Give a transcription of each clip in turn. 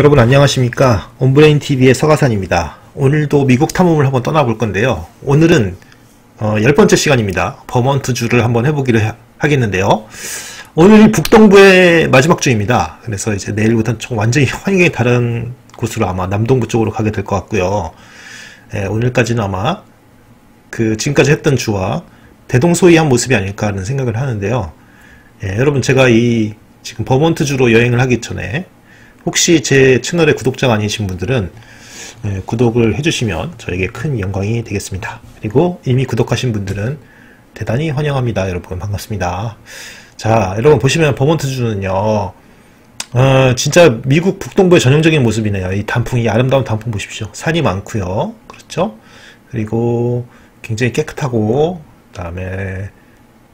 여러분 안녕하십니까? 온브레인TV의 서가산입니다. 오늘도 미국 탐험을 한번 떠나볼 건데요. 오늘은 어, 열 번째 시간입니다. 버먼트주를 한번 해보기로 하, 하겠는데요. 오늘 북동부의 마지막 주입니다. 그래서 이제 내일부터는 좀 완전히 환경이 다른 곳으로 아마 남동부 쪽으로 가게 될 것 같고요. 예, 오늘까지는 아마 그 지금까지 했던 주와 대동소이한 모습이 아닐까 하는 생각을 하는데요. 예, 여러분 제가 이 지금 버먼트주로 여행을 하기 전에 혹시 제 채널의 구독자가 아니신 분들은 예, 구독을 해주시면 저에게 큰 영광이 되겠습니다. 그리고 이미 구독하신 분들은 대단히 환영합니다. 여러분 반갑습니다. 자 여러분 보시면 버먼트주는요 어, 진짜 미국 북동부의 전형적인 모습이네요. 이 단풍이 아름다운 단풍 보십시오. 산이 많고요. 그렇죠? 그리고 굉장히 깨끗하고 그다음에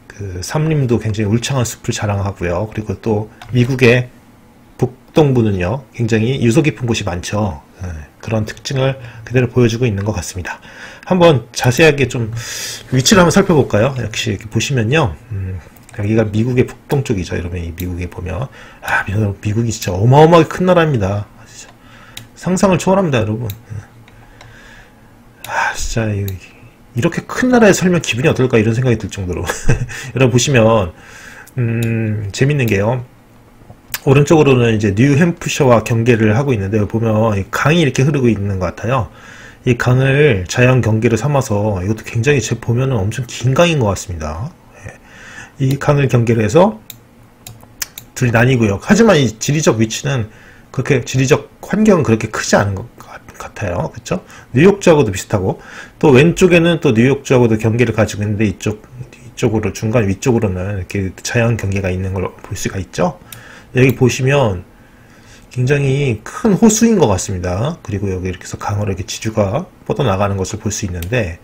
그 삼림도 굉장히 울창한 숲을 자랑하고요. 그리고 또 미국의 북동부는요, 굉장히 유서 깊은 곳이 많죠. 네, 그런 특징을 그대로 보여주고 있는 것 같습니다. 한번 자세하게 좀 위치를 한번 살펴볼까요? 역시 이렇게 보시면요, 음, 여기가 미국의 북동쪽이죠. 여러분, 이 미국에 보면. 아, 미국이 진짜 어마어마하게 큰 나라입니다. 진짜. 상상을 초월합니다, 여러분. 아, 진짜, 이렇게 큰 나라에 살면 기분이 어떨까 이런 생각이 들 정도로. 여러분 보시면, 음, 재밌는 게요. 오른쪽으로는 이제 뉴햄프셔와 경계를 하고 있는데 보면 강이 이렇게 흐르고 있는 것 같아요. 이 강을 자연 경계를 삼아서 이것도 굉장히 제 보면은 엄청 긴 강인 것 같습니다. 예. 이 강을 경계로 해서 둘이 나뉘고요. 하지만 이 지리적 위치는 그렇게 지리적 환경은 그렇게 크지 않은 것 같아요. 그렇죠? 뉴욕주하고도 비슷하고 또 왼쪽에는 또 뉴욕주하고도 경계를 가지고 있는데 이쪽 이쪽으로 중간 위쪽으로는 이렇게 자연 경계가 있는 걸 볼 수가 있죠. 여기 보시면 굉장히 큰 호수인 것 같습니다. 그리고 여기 이렇게 해서 강으로 이렇게 지주가 뻗어나가는 것을 볼 수 있는데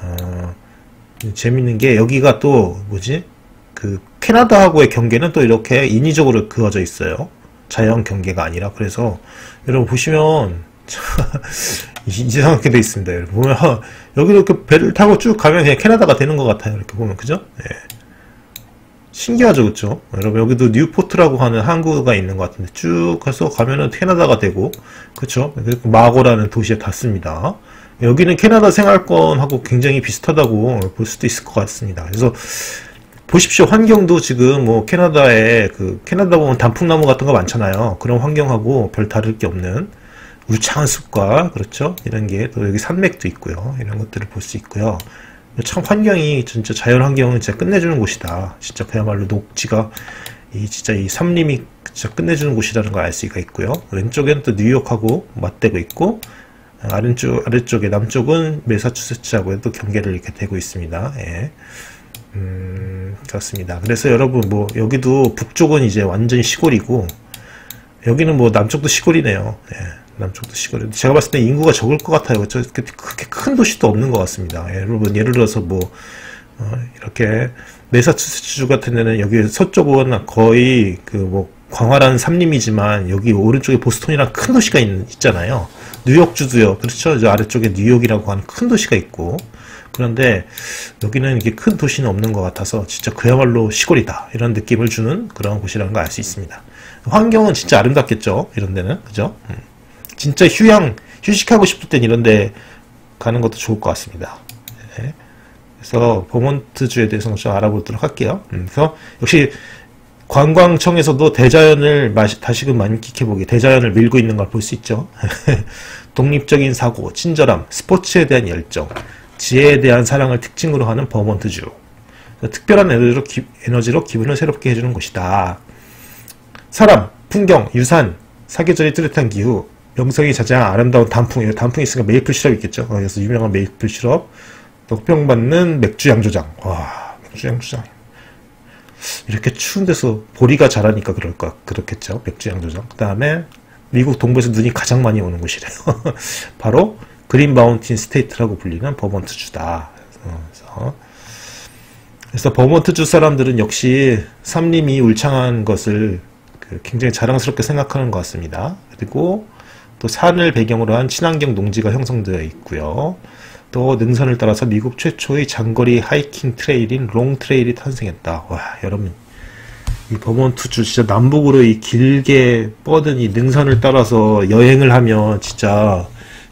어, 재밌는 게 여기가 또 뭐지? 그 캐나다하고의 경계는 또 이렇게 인위적으로 그어져 있어요. 자연 경계가 아니라 그래서 여러분 보시면 이상하게 돼 있습니다. 여러분 보면 여기도 이렇게 배를 타고 쭉 가면 그냥 캐나다가 되는 것 같아요. 이렇게 보면 그죠? 네. 신기하죠, 그쵸? 여러분, 여기도 뉴포트라고 하는 항구가 있는 것 같은데, 쭉 해서 가면은 캐나다가 되고, 그쵸? 마고라는 도시에 닿습니다. 여기는 캐나다 생활권하고 굉장히 비슷하다고 볼 수도 있을 것 같습니다. 그래서, 보십시오. 환경도 지금 뭐 캐나다에 그 캐나다 보면 단풍나무 같은 거 많잖아요. 그런 환경하고 별 다를 게 없는 울창한 숲과 그렇죠. 이런 게 또 여기 산맥도 있고요. 이런 것들을 볼 수 있고요. 참 환경이 진짜 자연 환경은 진짜 끝내주는 곳이다. 진짜 그야말로 녹지가 이 진짜 이 삼림이 진짜 끝내주는 곳이라는 걸 알 수가 있고요. 왼쪽엔 또 뉴욕하고 맞대고 있고 아래쪽 아래쪽에 남쪽은 메사추세츠하고 또 경계를 이렇게 대고 있습니다. 예. 음, 그렇습니다. 그래서 여러분 뭐 여기도 북쪽은 이제 완전히 시골이고 여기는 뭐 남쪽도 시골이네요. 예. 남쪽도 시골. 제가 봤을 때 인구가 적을 것 같아요. 저 그렇게 큰 도시도 없는 것 같습니다. 예, 여러분 예를 들어서 뭐 어, 이렇게 메사추세츠 같은 데는 여기 서쪽은 거의 그 뭐 광활한 삼림이지만 여기 오른쪽에 보스턴이랑 큰 도시가 있, 있잖아요. 뉴욕주도요. 그렇죠. 저 아래쪽에 뉴욕이라고 하는 큰 도시가 있고 그런데 여기는 이렇게 큰 도시는 없는 것 같아서 진짜 그야말로 시골이다 이런 느낌을 주는 그런 곳이라는 걸 알 수 있습니다. 환경은 진짜 아름답겠죠. 이런 데는 그죠? 음. 진짜 휴양, 휴식하고 싶을 땐 이런데 가는 것도 좋을 것 같습니다. 네. 그래서 버몬트주에 대해서 좀 알아보도록 할게요. 음, 그래서 역시 관광청에서도 대자연을 마시, 다시금 만끽해보기, 대자연을 밀고 있는 걸 볼 수 있죠. 독립적인 사고, 친절함, 스포츠에 대한 열정, 지혜에 대한 사랑을 특징으로 하는 버몬트주. 특별한 에너지로, 기, 에너지로 기분을 새롭게 해주는 곳이다. 사람, 풍경, 유산, 사계절이 뚜렷한 기후, 명성이 자자한 아름다운 단풍, 단풍이 있으니까 메이플 시럽 있겠죠. 그래서 유명한 메이플 시럽, 덕평받는 맥주 양조장. 와, 맥주 양조장. 이렇게 추운 데서 보리가 자라니까 그럴까, 그렇겠죠. 맥주 양조장. 그 다음에 미국 동부에서 눈이 가장 많이 오는 곳이래요. 바로 Green Mountain State라고 불리는 버먼트주다. 그래서, 그래서 버먼트주 사람들은 역시 삼림이 울창한 것을 그 굉장히 자랑스럽게 생각하는 것 같습니다. 그리고 또 산을 배경으로 한 친환경 농지가 형성되어 있고요. 또 능선을 따라서 미국 최초의 장거리 하이킹 trail인 Long Trail이 탄생했다. 와 여러분 이 버몬트 주 진짜 남북으로 이 길게 뻗은 이 능선을 따라서 여행을 하면 진짜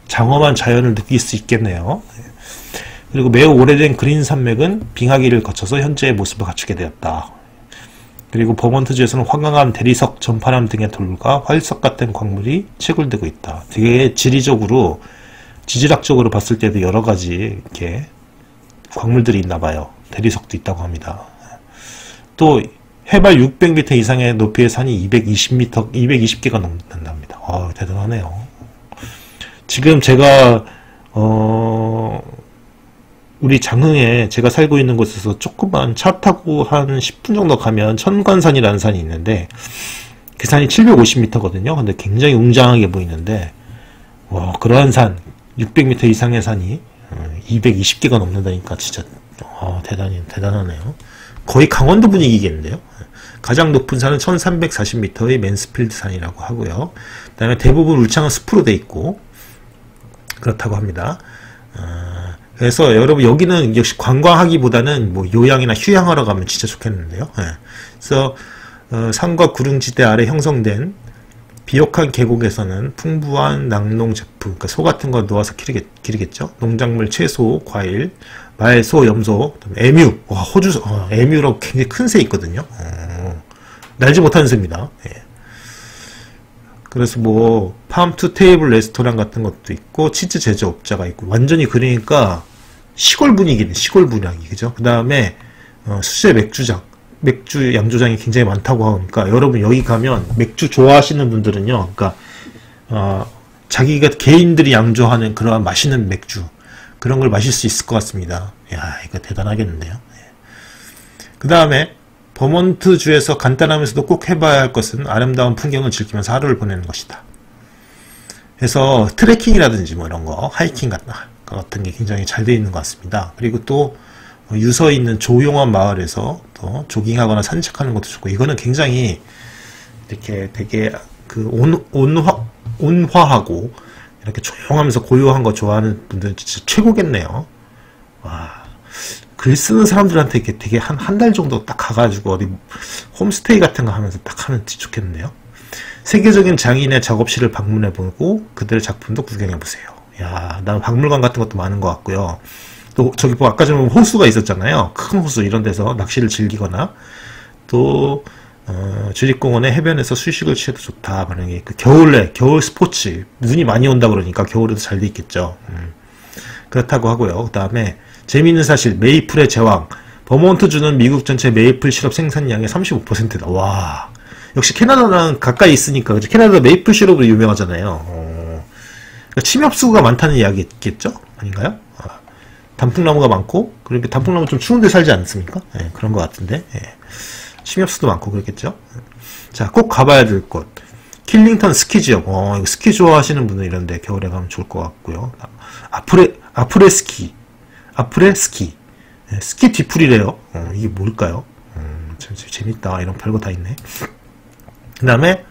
장엄한 자연을 느낄 수 있겠네요. 그리고 매우 오래된 그린 산맥은 빙하기를 거쳐서 현재의 모습을 갖추게 되었다. 그리고 버몬트주에서는 황강한 대리석, 전파람 등의 돌과 활석 같은 광물이 채굴되고 있다. 되게 지리적으로 지질학적으로 봤을 때도 여러 가지 이렇게 광물들이 있나 봐요. 대리석도 있다고 합니다. 또 해발 600m 이상의 높이의 산이 220m, 220개가 넘는답니다. 아, 대단하네요. 지금 제가 어 우리 장흥에 제가 살고 있는 곳에서 조그만 차 타고 한 10분 정도 가면 천관산이라는 산이 있는데 그 산이 750m거든요. 근데 굉장히 웅장하게 보이는데 와 그러한 산 600m 이상의 산이 220개가 어, 넘는다니까 진짜 어, 대단히 대단하네요. 거의 강원도 분위기겠는데요. 가장 높은 산은 1340m의 맨스필드 산이라고 하고요. 그 다음에 대부분 울창은 숲으로 돼 있고 그렇다고 합니다. 어, 그래서 여러분 여기는 역시 관광하기보다는 뭐 요양이나 휴양하러 가면 진짜 좋겠는데요. 예. 그래서 어, 산과 구릉지대 아래 형성된 비옥한 계곡에서는 풍부한 낙농 제품, 그러니까 소 같은 거 놓아서 기르겠, 기르겠죠. 농작물, 채소, 과일, 말, 소, 염소, 에뮤, 와, 호주, 어, 에뮤로 굉장히 큰 새 있거든요. 어, 날지 못하는 새입니다. 예. 그래서 뭐 farm to table 레스토랑 같은 것도 있고 치즈 제조업자가 있고 완전히 그러니까 시골 분위기는 시골 그죠? 그 다음에 어, 수제 맥주장 맥주 양조장이 굉장히 많다고 하니까 여러분 여기 가면 맥주 좋아하시는 분들은요, 그러니까 어, 자기가 개인들이 양조하는 그러한 맛있는 맥주 그런 걸 마실 수 있을 것 같습니다. 야 이거 대단하겠는데요. 예. 그 다음에 버몬트 주에서 간단하면서도 꼭 해봐야 할 것은 아름다운 풍경을 즐기면서 하루를 보내는 것이다. 그래서 트레킹이라든지 뭐 이런 거, 하이킹 같은 게 굉장히 잘 되어 있는 것 같습니다. 그리고 또 유서 있는 조용한 마을에서 또 조깅하거나 산책하는 것도 좋고 이거는 굉장히 이렇게 되게 그 온, 온화, 온화하고 이렇게 조용하면서 고요한 거 좋아하는 분들은 진짜 최고겠네요. 와. 글 쓰는 사람들한테 이렇게 되게 한, 한 달 정도 딱 가가지고 어디 홈스테이 같은 거 하면서 딱 하면 좋겠네요. 세계적인 장인의 작업실을 방문해보고 그들의 작품도 구경해보세요. 야, 난 박물관 같은 것도 많은 것 같고요. 또 저기 뭐 아까 전에 호수가 있었잖아요. 큰 호수 이런 데서 낚시를 즐기거나 또 어, 주립공원의 해변에서 수식을 취해도 좋다. 만약에 그 겨울에 겨울 스포츠 눈이 많이 온다 그러니까 겨울에도 잘 돼 있겠죠. 음. 그렇다고 하고요. 그 다음에 재미있는 사실 메이플의 제왕 버몬트주는 미국 전체 메이플 시럽 생산량의 35%다. 와 역시 캐나다랑 가까이 있으니까 캐나다 메이플 시럽으로 유명하잖아요. 어, 그러니까 침엽수가 많다는 이야기겠죠? 아닌가요? 아, 단풍나무가 많고 그렇게 단풍나무 좀 추운데 살지 않습니까? 예, 그런 것 같은데 예. 침엽수도 많고 그렇겠죠? 자, 꼭 가봐야 될 곳. 킬링턴 스키 지역. 어, 스키 좋아하시는 분은 이런데 겨울에 가면 좋을 것 같고요. après après ski. après ski. 네, 스키 뒤풀이래요. 어, 이게 뭘까요? 음, 참, 참 재밌다. 이런 별거 다 있네. 그 다음에,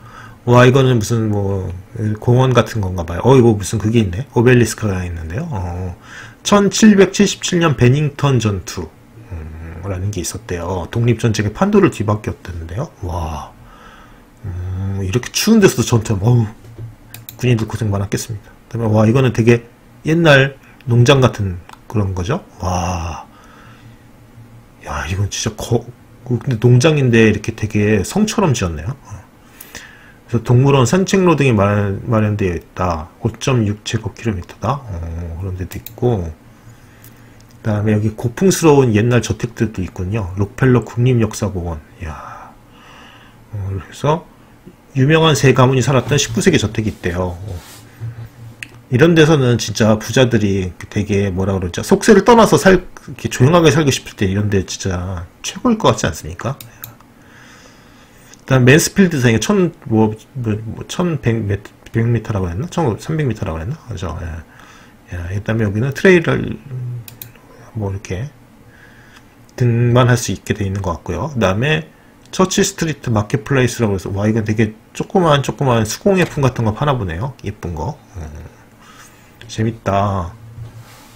와, 이거는 무슨 뭐, 공원 같은 건가 봐요. 어, 이거 무슨 그게 있네. 오벨리스크가 있는데요. 어, 1777년 베닝턴 전투. 음, 라는 게 있었대요. 독립전쟁의 판도를 뒤바뀌었다는데요. 와, 음, 이렇게 추운 데서도 전투하면, 어우, 군인들 고생 많았겠습니다. 그 다음에, 와, 이거는 되게 옛날 농장 같은 그런 거죠. 와. 야, 이건 진짜 거, 근데 농장인데 이렇게 되게 성처럼 지었네요. 어. 그래서 동물원 산책로 등이 마련, 되어 있다. 5.6제곱킬로미터다. 어, 그런 데도 있고. 그 다음에 여기 고풍스러운 옛날 저택들도 있군요. 록펠러 국립역사공원. 야 어, 그래서 유명한 세 가문이 살았던 19세기 저택이 있대요. 어. 이런 데서는 진짜 부자들이 되게 뭐라 그러죠 속세를 떠나서 살 이렇게 조용하게 살고 싶을 때 이런 데 진짜 최고일 것 같지 않습니까? 일단 맨스필드 산에 천, 뭐, 뭐, 뭐, 천백 미터라고 했나? 천삼백 미터라고 했나? 그죠? 예. 예. 그 다음에 여기는 trail을, 뭐, 이렇게, 등반할 수 있게 돼 있는 것 같고요. 그 다음에, Church Street Marketplace라고 해서, 와, 이건 되게 조그만, 조그만 수공예품 같은 거 파나 보네요. 예쁜 거. 음. 재밌다.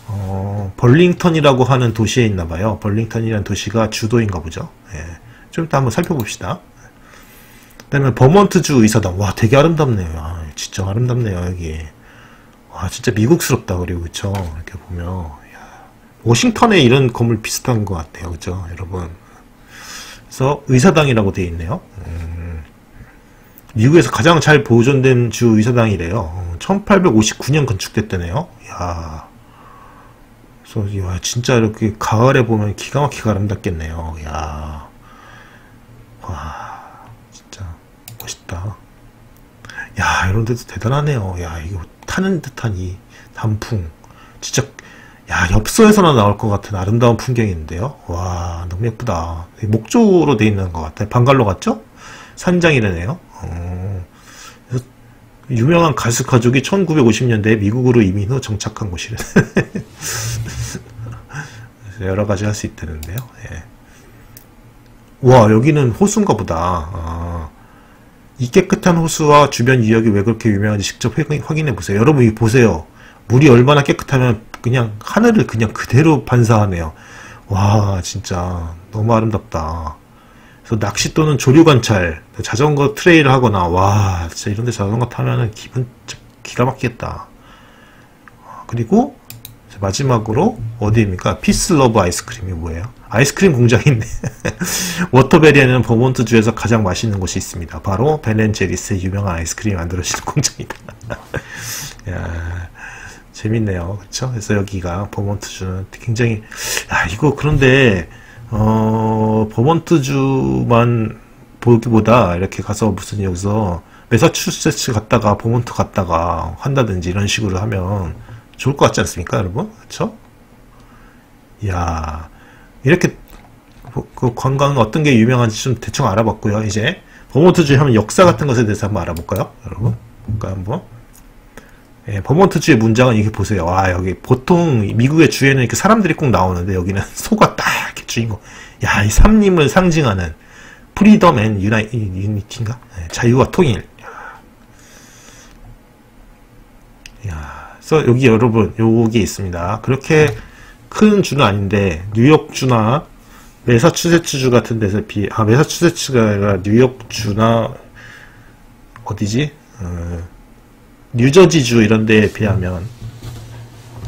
어, 벌링턴이라고 하는 도시에 있나 봐요. 벌링턴이라는 도시가 주도인가 보죠. 예. 좀 이따 한번 살펴봅시다. 예. 그다음에 버먼트주 의사당. 와, 되게 아름답네요. 아, 진짜 아름답네요, 여기. 와, 진짜 미국스럽다. 그리고 그쵸? 이렇게 보면. 야, 워싱턴에 이런 건물 비슷한 것 같아요. 그죠? 여러분. 그래서 의사당이라고 되어 있네요. 음, 미국에서 가장 잘 보존된 주 의사당이래요. 1859년 건축됐다네요. 야 그래서, 야, 진짜 이렇게 가을에 보면 기가 막히게 아름답겠네요. 야 와, 진짜 멋있다. 야, 이런 데도 대단하네요. 야, 이거 타는 듯한 이 단풍. 진짜, 야, 엽서에서나 나올 것 같은 아름다운 풍경인데요. 와, 너무 예쁘다. 목조로 돼 있는 것 같아요. 방갈로 같죠? 산장이라네요. 어, 유명한 가수 가족이 1950년대에 미국으로 이민 후 정착한 곳이래. 여러 가지 할 수 있다는데요. 예. 와, 여기는 호수인가 보다. 아, 이 깨끗한 호수와 주변 유역이 왜 그렇게 유명한지 직접 확인해 보세요. 여러분, 이 보세요. 물이 얼마나 깨끗하면 그냥 하늘을 그냥 그대로 반사하네요. 와, 진짜 너무 아름답다. 그래서 낚시 또는 조류 관찰, 자전거 trail 하거나, 와, 진짜 이런 데 자전거 타면은 기분 기가 막히겠다. 그리고 마지막으로 어디입니까? Peace Love Ice Cream이 뭐예요? 아이스크림 공장인데 워터베리에는 버몬트 주에서 가장 맛있는 곳이 있습니다. 바로 벤앤제리스의 유명한 아이스크림 만들어지는 공장이다. 야, 재밌네요. 그렇죠? 그래서 여기가 버몬트 주는 굉장히 야 이거 그런데 어 버몬트주만 보기보다 이렇게 가서 무슨 여기서 메사추세츠 갔다가 버몬트 갔다가 한다든지 이런 식으로 하면 좋을 것 같지 않습니까, 여러분? 그렇죠? 야 이렇게 그 관광 어떤 게 유명한지 좀 대충 알아봤고요. 이제 버몬트주에 하면 역사 같은 것에 대해서 한번 알아볼까요, 여러분? 볼까 한번. 예, 버몬트주의 문장은 이렇게 보세요. 와 여기 보통 미국의 주에는 이렇게 사람들이 꼭 나오는데 여기는 소가 딱 이렇게 주인공. 야 이 삼림을 상징하는 Freedom and uni Unity인가? 예, 자유와 통일. 야, 그래서 여기 여러분 여기 있습니다. 그렇게 큰 주는 아닌데 뉴욕주나 메사추세츠주 같은 데서 비, 아 메사추세츠가 아니라 뉴욕주나 어디지? 어, 뉴저지주 이런 데에 비하면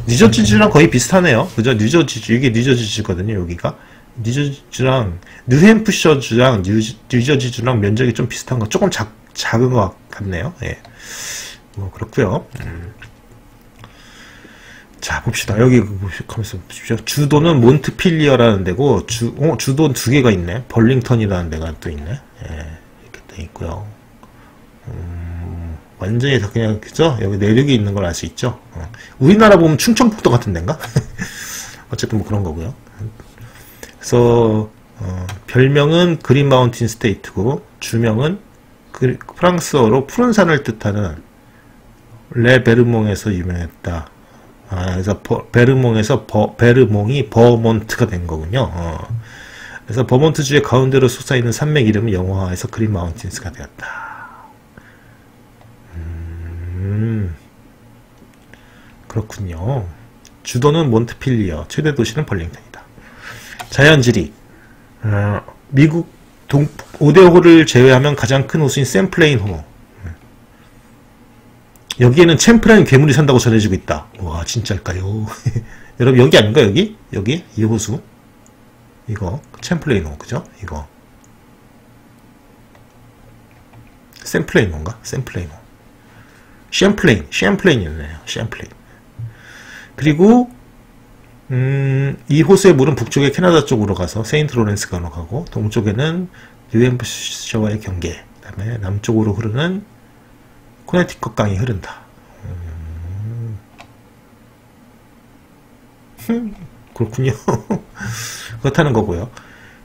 뉴저지주랑 거의 비슷하네요. 그죠? 뉴저지주 이게 뉴저지주거든요. 여기가 뉴저지주랑 뉴햄프셔주랑 뉴, 뉴저지주랑 면적이 좀 비슷한 거 조금 작, 작은 것 같네요. 예. 뭐 그렇고요. 음. 자 봅시다. 여기 가면서 보십시오. 주도는 몬트필리어라는 데고 주 어, 주도 두 개가 있네. 벌링턴이라는 데가 또 있네. 예, 이렇게 돼 있고요. 음, 완전히 다 그냥 그죠? 여기 내륙이 있는 걸 알 수 있죠. 어. 우리나라 보면 충청북도 같은 데인가? 어쨌든 뭐 그런 거고요. 그래서 어, 별명은 Green Mountain State고 주명은 그, 프랑스어로 푸른 산을 뜻하는 레 베르몽에서 유명했다. 아, 그래서 버, 베르몽에서 버, 베르몽이 버몬트가 된 거군요. 어. 그래서 버몬트주의 가운데로 솟아있는 산맥 이름은 영어화해서 Green Mountains가 되었다. 음, 그렇군요. 주도는 몬트필리어, 최대 도시는 벌링턴이다. 자연지리, 어, 미국 동, 오대호를 제외하면 가장 큰 호수인 샘플레인 호. 여기에는 챔프라는 괴물이 산다고 전해지고 있다. 와 진짜일까요? 여러분 여기 아닌가 여기? 여기? 이 호수? 이거 챔플레이노 그죠? 이거 샘플레이노인가? 샘플레이노 샴플레인 샴플레인이네요 샴플레인 그리고 음, 이 호수의 물은 북쪽의 캐나다 쪽으로 가서 세인트 로렌스 강으로 가고 동쪽에는 뉴햄프셔와의 경계 그 다음에 남쪽으로 흐르는 코네티컷 강이 흐른다. 음, 그렇군요. 그렇다는 거고요.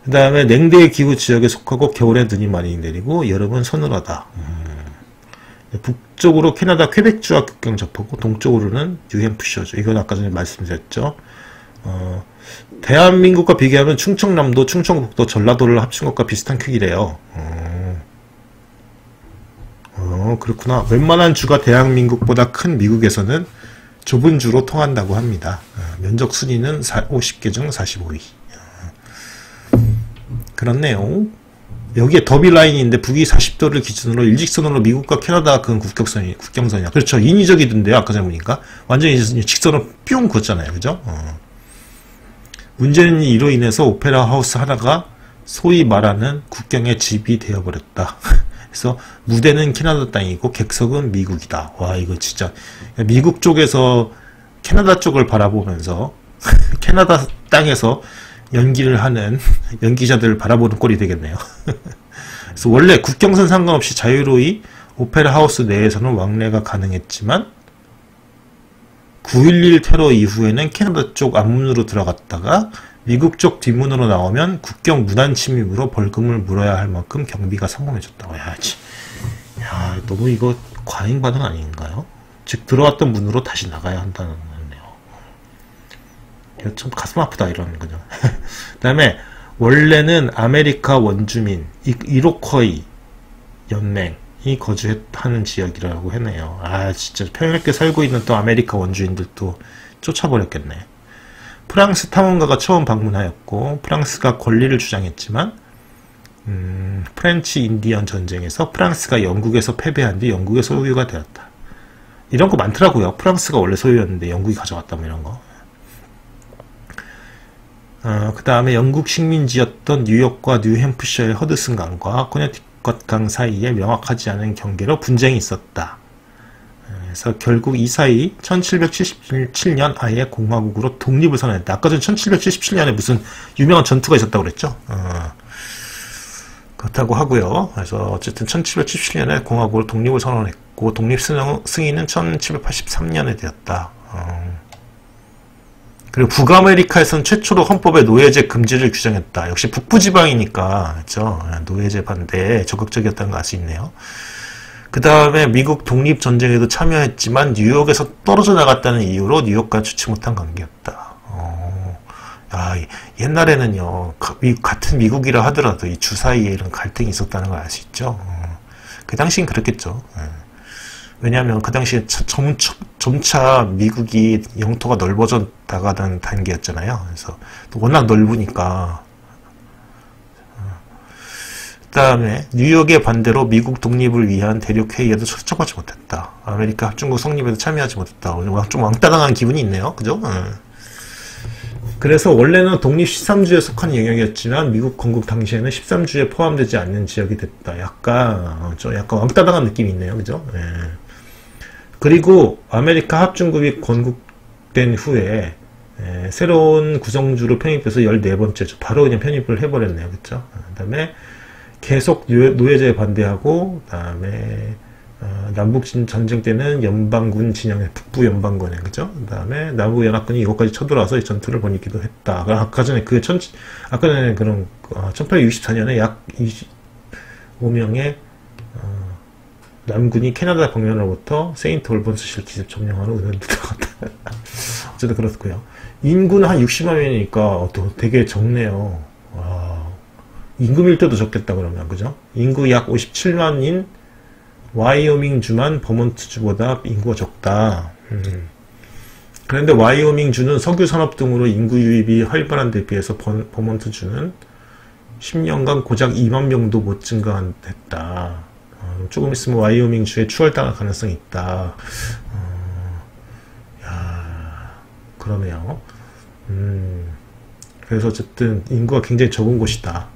그 다음에 냉대 기후 지역에 속하고 겨울에 눈이 많이 내리고 여름은 서늘하다. 음. 북쪽으로 캐나다 퀘벡주와 국경 접하고 동쪽으로는 뉴햄프셔주. 이건 아까 전에 말씀드렸죠. 어, 대한민국과 비교하면 충청남도, 충청북도, 전라도를 합친 것과 비슷한 크기래요. 음. 어, 그렇구나. 웬만한 주가 대한민국보다 큰 미국에서는 좁은 주로 통한다고 합니다. 어, 면적 순위는 50개 중 45위. 어, 그렇네요. 여기에 더비 라인인데 북위 40도를 기준으로 일직선으로 미국과 캐나다 그 국경선이 국경선이야. 그렇죠. 인위적이던데요. 아까 전 보니까 완전히 직선으로 뿅 걷잖아요. 그죠? 어. 문제는 이로 인해서 오페라 하우스 하나가 소위 말하는 국경의 집이 되어버렸다. 그래서 무대는 캐나다 땅이고 객석은 미국이다. 와 이거 진짜 미국 쪽에서 캐나다 쪽을 바라보면서 캐나다 땅에서 연기를 하는 연기자들을 바라보는 꼴이 되겠네요. 그래서 원래 국경선 상관없이 자유로이 오페라 하우스 내에서는 왕래가 가능했지만 9.11 테러 이후에는 캐나다 쪽 앞문으로 들어갔다가 미국 쪽 뒷문으로 나오면 국경 무단 침입으로 벌금을 물어야 할 만큼 경비가 성공해졌다고 해야지. 야, 너무 이거 과잉 반응 아닌가요? 즉 들어왔던 문으로 다시 나가야 한다는 거네요. 참 가슴 아프다 이러는 거죠. 그다음에 원래는 아메리카 원주민 이로쿼이 연맹이 거주하는 지역이라고 하네요. 아 진짜 평안하게 살고 있는 또 아메리카 원주민들도 쫓아버렸겠네. 프랑스 탐험가가 처음 방문하였고 프랑스가 권리를 주장했지만 음, 프렌치 인디언 전쟁에서 프랑스가 영국에서 패배한 뒤 영국의 소유가 되었다. 이런 거 많더라고요. 프랑스가 원래 소유였는데 영국이 가져갔다 뭐 이런 거. 어, 그 다음에 영국 식민지였던 뉴욕과 뉴햄프셔의 허드슨 강과 코네티컷 강 사이에 명확하지 않은 경계로 분쟁이 있었다. 그래서 결국 이 사이 1777년 아예 공화국으로 독립을 선언했다. 아까 전 1777년에 무슨 유명한 전투가 있었다고 그랬죠. 어, 그렇다고 하고요. 그래서 어쨌든 1777년에 공화국으로 독립을 선언했고 독립 승인은 1783년에 되었다. 어. 그리고 북아메리카에서는 최초로 헌법에 노예제 금지를 규정했다. 역시 북부지방이니까 그렇죠. 노예제 반대에 적극적이었다는 거알수 있네요. 그 다음에 미국 독립전쟁에도 참여했지만 뉴욕에서 떨어져 나갔다는 이유로 뉴욕과 주치 못한 관계였다. 어, 야, 옛날에는요, 같은 미국이라 하더라도 이 주 사이에 이런 갈등이 있었다는 걸 알 수 있죠. 어, 그 당시엔 그랬겠죠. 예. 왜냐하면 그 당시에 점차, 점차 미국이 영토가 넓어져 나가던 단계였잖아요. 그래서 워낙 넓으니까 다음에 뉴욕의 반대로 미국 독립을 위한 대륙 회의에도 초청하지 못했다. 아메리카 합중국 성립에도 참여하지 못했다. 좀 왕따당한 기분이 있네요. 그죠? 응. 그래서 원래는 독립 13주에 속한 영역이었지만 미국 건국 당시에는 13주에 포함되지 않는 지역이 됐다. 약간 좀 약간 왕따당한 느낌이 있네요. 그죠? 예. 그리고 아메리카 합중국이 건국된 후에 예, 새로운 구성주로 편입돼서 14번째죠. 바로 그냥 편입을 해버렸네요. 그죠? 그 다음에 계속 노예제에 반대하고 그 다음에 어, 남북 전쟁 때는 연방군 진영의 북부 연방군에 그죠? 그다음에 남북 연합군이 이곳까지 쳐들어와서 이 전투를 벌이기도 했다. 아까 전에 그 천, 아까 전에 그런 어, 1864년에 약 25명의 어, 남군이 캐나다 방면으로부터 세인트 올본스를 기습 점령하는 의견도 들어갔다. 어쨌든 그렇고요. 인구는 한 60만 명이니까 또 되게 적네요. 인구 밀도도 적겠다 그러면 그죠? 인구 약 57만인 와이오밍 주만 버몬트 주보다 인구가 적다. 음. 그런데 와이오밍 주는 석유 산업 등으로 인구 유입이 활발한 데 비해서 버, 버몬트 주는 10년간 고작 2만 명도 못 증가했다. 어, 조금 있으면 와이오밍 주에 추월당할 가능성이 있다. 어, 야, 그러네요. 음, 그래서 어쨌든 인구가 굉장히 적은 곳이다.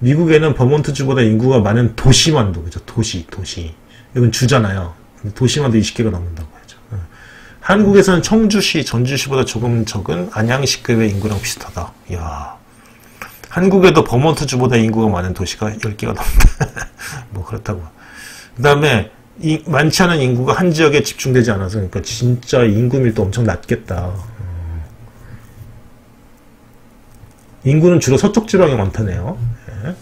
미국에는 버몬트주보다 인구가 많은 도시만도 그죠 도시 도시 이건 주잖아요 도시만도 20개가 넘는다고 하죠 어. 한국에서는 청주시 전주시보다 조금 적은 안양시급의 인구랑 비슷하다 이야 한국에도 버몬트주보다 인구가 많은 도시가 10개가 넘는다 뭐 그렇다고 그 다음에 많지 않은 인구가 한 지역에 집중되지 않아서 그러니까 진짜 인구 밀도 엄청 낮겠다 어. 인구는 주로 서쪽 지방에 많다네요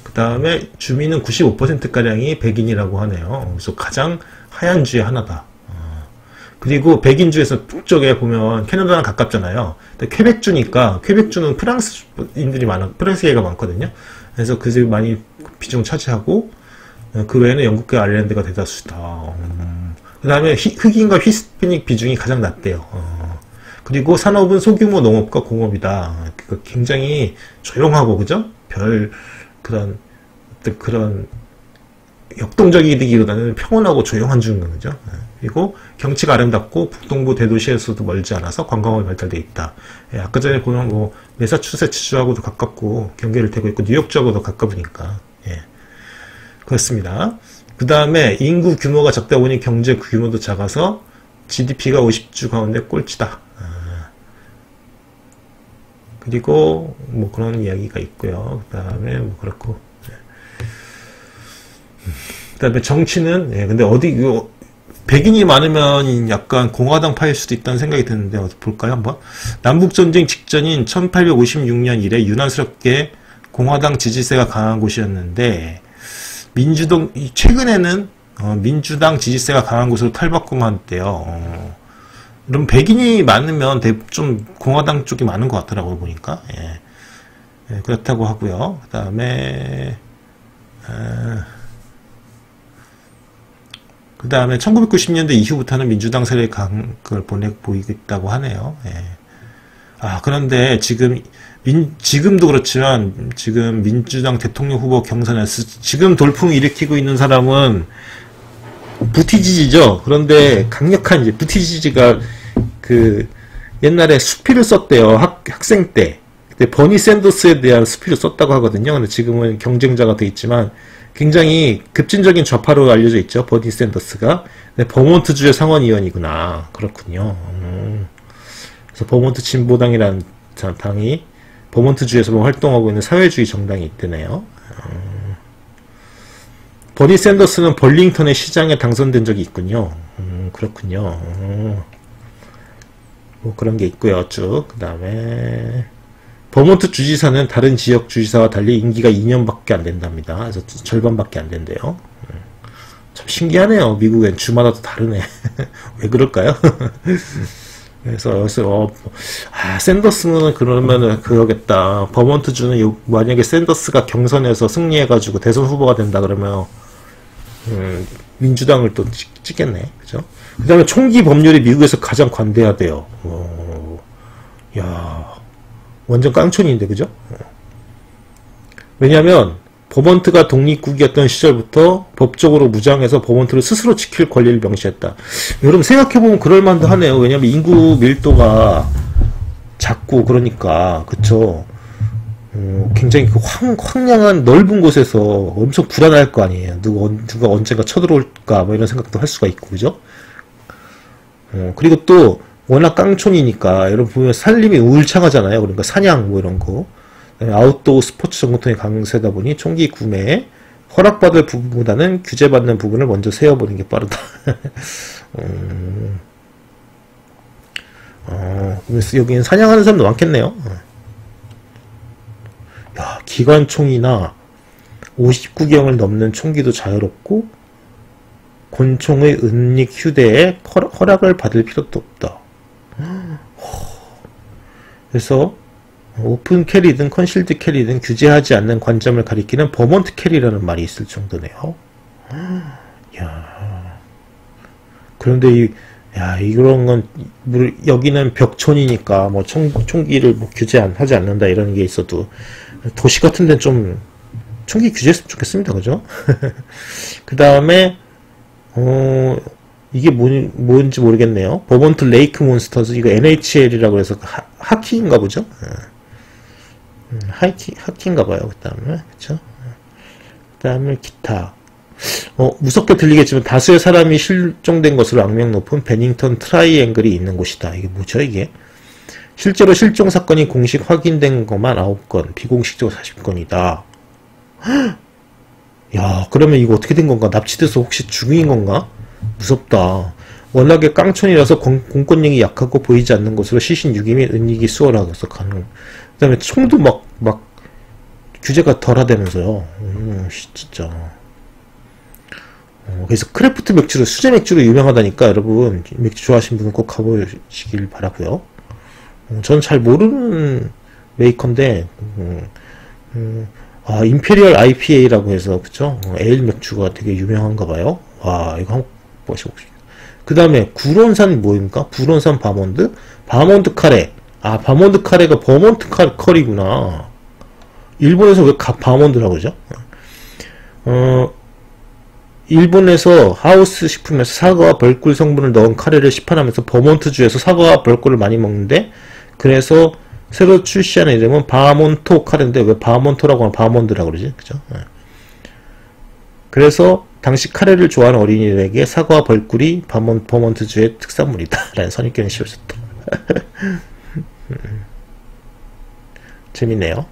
그 다음에 주민은 95%가량이 백인이라고 하네요. 그래서 가장 하얀 주의 하나다. 어. 그리고 백인주에서 북쪽에 보면 캐나다랑 가깝잖아요. 근데 퀘벡주니까 퀘벡주는 프랑스인들이 많아 프랑스계가 많거든요. 그래서 그집 많이 비중 차지하고 어, 그 외에는 영국과 아일랜드가 대다수다. 음. 그 다음에 흑인과 히스패닉 비중이 가장 낮대요. 어. 그리고 산업은 소규모 농업과 공업이다. 굉장히 조용하고 그죠? 별 그런 그런 역동적이기보다는 평온하고 조용한 중근이죠. 예. 그리고 경치가 아름답고 북동부 대도시에서도 멀지 않아서 관광업이 발달돼 있다. 예, 아까 전에 보면 뭐 메사추세츠주하고도 가깝고 경계를 대고 있고 뉴욕주하고도 가까우니까 예. 그렇습니다. 그 다음에 인구 규모가 적다 보니 경제 규모도 작아서 GDP가 50주 가운데 꼴찌다. 아. 그리고 뭐 그런 이야기가 있고요. 그 다음에 뭐 그렇고 그 다음에 정치는, 예, 근데 어디, 이거, 백인이 많으면 약간 공화당 파일 수도 있다는 생각이 드는데, 어디 볼까요, 한번? 남북 전쟁 직전인 1856년 이래 유난스럽게 공화당 지지세가 강한 곳이었는데, 민주당, 최근에는, 어, 민주당 지지세가 강한 곳으로 탈바꿈한대요. 어. 그럼 백인이 많으면 좀 공화당 쪽이 많은 것 같더라고요, 보니까. 예. 예, 그렇다고 하고요. 그 다음에, 어, 그 다음에 1990년대 이후부터는 민주당 세력이 강을 보내 보이고 있다고 하네요. 예. 아 그런데 지금 민, 지금도 그렇지만 지금 민주당 대통령 후보 경선에서 지금 돌풍 일으키고 있는 사람은 부티지지죠. 그런데 강력한 이제 부티지지가 그 옛날에 수피를 썼대요. 학, 학생 때. 그때 버니 샌더스에 대한 수피를 썼다고 하거든요. 근데 지금은 경쟁자가 돼 있지만 굉장히 급진적인 좌파로 알려져 있죠. 버니 샌더스가. 네, 버몬트주의 상원의원이구나. 그렇군요. 음. 그래서 버몬트 진보당이라는 당이 버몬트주에서 뭐 활동하고 있는 사회주의 정당이 있대네요. 음. 버니 샌더스는 벌링턴의 시장에 당선된 적이 있군요. 음, 그렇군요. 음. 뭐 그런 게 있고요. 쭉. 그 다음에 버몬트 주지사는 다른 지역 주지사와 달리 임기가 2년밖에 안 된답니다. 그래서 절반밖에 안 된대요. 음. 참 신기하네요. 미국엔 주마다 도 다르네. 왜 그럴까요? 그래서 여기서 어, 아 샌더스는 그러면은 그러겠다. 버몬트 주는 만약에 샌더스가 경선에서 승리해가지고 대선 후보가 된다 그러면 음, 민주당을 또 찍, 겠네 그죠? 그 다음에 총기 법률이 미국에서 가장 관대하대요. 오, 야 완전 깡촌인데 그죠? 왜냐하면 버먼트가 독립국이었던 시절부터 법적으로 무장해서 버먼트를 스스로 지킬 권리를 명시했다. 여러분 생각해보면 그럴만도 하네요. 왜냐하면 인구 밀도가 작고 그러니까 그쵸. 어, 굉장히 그 황, 황량한 넓은 곳에서 엄청 불안할 거 아니에요. 누가, 누가 언젠가 쳐들어올까 뭐 이런 생각도 할 수가 있고 그죠? 어, 그리고 또 워낙 깡촌이니까 여러분 보면 살림이 울창하잖아요. 그러니까 사냥 뭐 이런 거. 아웃도어 스포츠 전공통이 강세다 보니 총기 구매에 허락받을 부분보다는 규제받는 부분을 먼저 세워보는 게 빠르다. 음, 어, 여기는 사냥하는 사람도 많겠네요. 어. 야, 기관총이나 59경을 넘는 총기도 자유롭고 권총의 은닉 휴대에 허락을 받을 필요도 없다. 그래서 open carry든 concealed carry든 규제하지 않는 관점을 가리키는 Vermont carry라는 말이 있을 정도네요. 야. 그런데 이, 야, 이런 건, 여기는 벽촌이니까, 뭐, 총, 총기를 뭐 규제하지 않는다, 이런 게 있어도, 도시 같은 데는 좀, 총기 규제했으면 좋겠습니다. 그죠? 그 다음에, 어, 이게 뭐, 뭔지 모르겠네요. 버몬트 Lake Monsters 이거 NHL이라고 해서 하, 하키인가 보죠. 예. 음, 하키 하키인가 봐요. 그다음에 그렇죠. 그다음에 기타. 어, 무섭게 들리겠지만 다수의 사람이 실종된 것으로 악명 높은 베닝턴 트라이앵글이 있는 곳이다. 이게 뭐죠, 이게? 실제로 실종 사건이 공식 확인된 것만 9건, 비공식적으로 40건이다. 야, 그러면 이거 어떻게 된 건가? 납치돼서 혹시 죽인 건가? 무섭다. 워낙에 깡촌이라서 공, 공권력이 약하고 보이지 않는 곳으로 시신 유기 및 은닉이 수월해서 가능. 그 다음에 총도 막, 막, 규제가 덜하다면서요. 음, 진짜. 어, 그래서 craft 맥주로, 수제 맥주로 유명하다니까 여러분, 맥주 좋아하시는 분은 꼭 가보시길 바라고요 어, 저는 잘 모르는 메이커인데, 음, 음, 아, imperial IPA라고 해서, 그쵸? 어, 에일 맥주가 되게 유명한가 봐요. 와, 이거 한번 보십시오. 그 다음에 구론산 뭐입니까? 구론산 바몬드? 바몬드 카레. 아, 바몬드 카레가 버몬트 카, 커리구나. 일본에서 왜 가- 바몬드라고 그러죠? 어, 일본에서 하우스 식품에서 사과와 벌꿀 성분을 넣은 카레를 시판하면서 버몬트주에서 사과와 벌꿀을 많이 먹는데 그래서 새로 출시하는 이름은 바몬토 카레인데 왜 바몬토라고 하면 바몬드라고 그러지? 그죠? 예. 그래서 당시 카레를 좋아하는 어린이들에게 사과와 벌꿀이 바몬, 버몬트주의 특산물이다. 라는 선입견이 씌워졌다. 음. 재밌네요.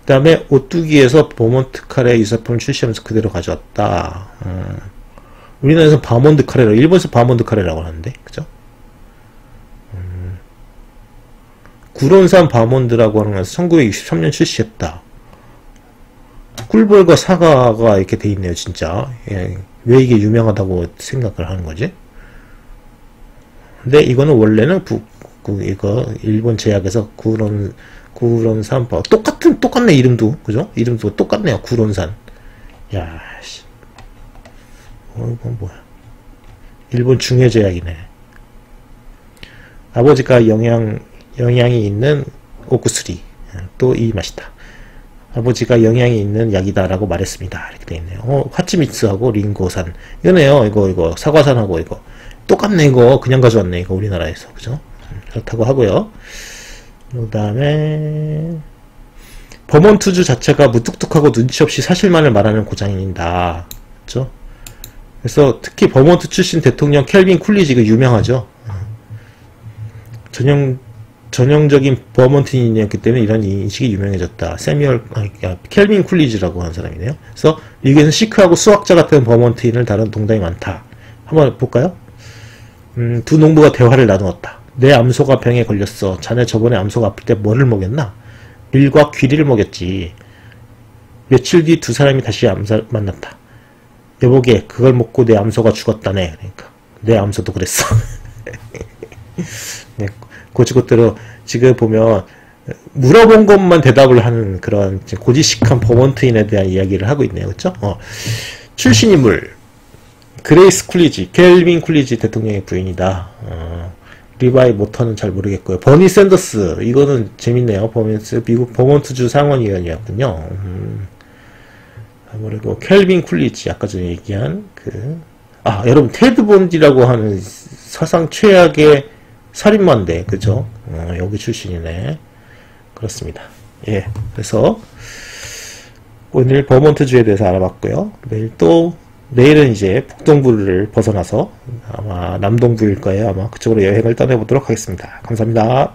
그 다음에 오뚜기에서 버몬트 카레 유사품을 출시하면서 그대로 가져왔다. 음. 우리나라에서 바몬드 카레라고, 일본에서 바몬드 카레라고 하는데, 그죠? 음. 구론산 바몬드라고 하는 것은 1963년 출시했다. 꿀벌과 사과가 이렇게 돼 있네요, 진짜. 예, 왜 이게 유명하다고 생각을 하는 거지? 근데 이거는 원래는 부, 그, 이거, 일본 제약에서 구론, 구론산, 바 똑같은, 똑같네, 이름도. 그죠? 이름도 똑같네요, 구론산. 야, 씨. 어, 이건 뭐야. 일본 중해 제약이네. 아버지가 영양, 영양이 있는 오쿠스리. 또 이 맛이다. 아버지가 영향이 있는 약이다라고 말했습니다. 이렇게 돼 있네요. 어, 하치미츠하고 링고산. 이거네요. 이거, 이거. 사과산하고 이거. 똑같네, 이거. 그냥 가져왔네, 이거. 우리나라에서. 그죠? 음, 그렇다고 하고요. 그 다음에, 버몬트주 자체가 무뚝뚝하고 눈치 없이 사실만을 말하는 고장입니다. 그죠? 그래서 특히 버몬트 출신 대통령 켈빈 쿨리지가 유명하죠. 전형 전형적인 버몬트인이었기 때문에 이런 인식이 유명해졌다. 세미얼 아, 켈빈 쿨리지라고 하는 사람이네요. 그래서 미국에서 chic하고 수학자 같은 버몬트인을 다룬 농담이 많다. 한번 볼까요? 음, 두 농부가 대화를 나누었다. 내 암소가 병에 걸렸어. 자네 저번에 암소가 아플 때 뭐를 먹였나? 밀과 귀리를 먹였지. 며칠 뒤 두 사람이 다시 암사 만났다. 여보게 그걸 먹고 내 암소가 죽었다네. 그러니까 내 암소도 그랬어. 네, 곧이곧대로 지금 보면 물어본 것만 대답을 하는 그런 고지식한 버몬트인에 대한 이야기를 하고 있네요. 그렇죠? 어. 출신 인물 그레이스 쿨리지, 켈빈 쿨리지 대통령의 부인이다. 어. 리바이 모터는 잘 모르겠고요. 버니 샌더스 이거는 재밌네요. 버몬트 미국 버몬트주 상원의원이었군요. 음. 그리고 켈빈 쿨리지 아까 전에 얘기한 그 아 여러분 테드 본디라고 하는 사상 최악의 살인마인데 그죠? 어, 여기 출신이네. 그렇습니다. 예. 그래서 오늘 버몬트주에 대해서 알아봤고요. 내일 또 내일은 이제 북동부를 벗어나서 아마 남동부일 거예요. 아마 그쪽으로 여행을 떠내보도록 하겠습니다. 감사합니다.